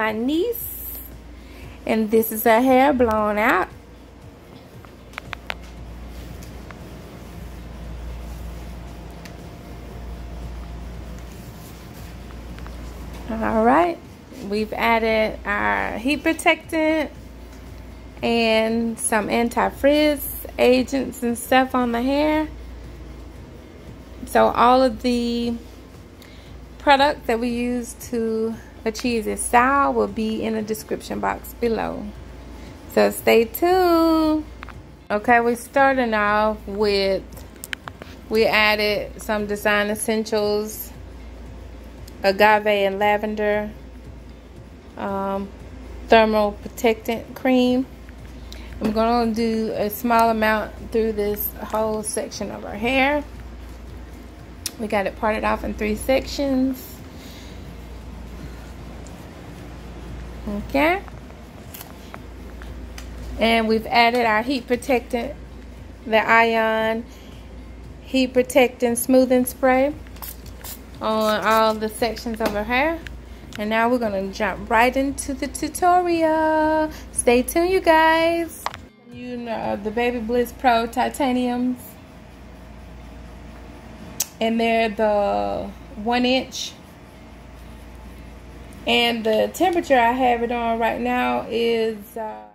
my niece. And this is her hair blown out. All right, we've added our heat protectant and some anti-frizz agents and stuff on the hair. So all of the product that we use to achieve this style will be in the description box below. So stay tuned. Okay, we're starting off with, we added some design essentials, agave and lavender, um, thermal protectant cream. I'm going to do a small amount through this whole section of our hair. We got it parted off in three sections. Okay. And we've added our heat protectant, the Ion heat protectant smoothing spray on all the sections of our hair. And now we're going to jump right into the tutorial. Stay tuned, you guys. You know, the BaBylissPRO Titaniums and they're the one inch and the temperature I have it on right now is uh,